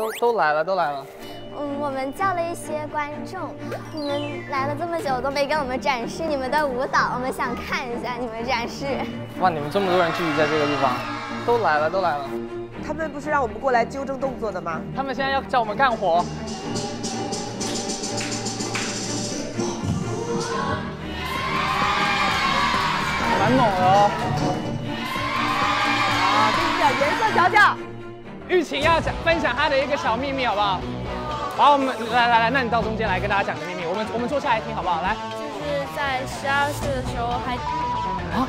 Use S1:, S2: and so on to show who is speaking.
S1: 都都来了，都来了。
S2: 嗯，我们叫了一些观众，你们来了这么久都没给我们展示你们的舞蹈，我们想看一下你们展示。
S1: 哇，你们这么多人聚集在这个地方，都来了，都来了。
S3: 他们不是让我们过来纠正动作的吗？
S1: 他们现在要叫我们干活。蛮猛的哦。
S3: 啊，给你点颜色瞧瞧。
S1: 玉琴要讲分享她的一个小秘密，好不好？好，我们来来来，那你到中间来跟大家讲个秘密。我们我们坐下来听好不好？来，
S4: 就是在十二岁的时候还啊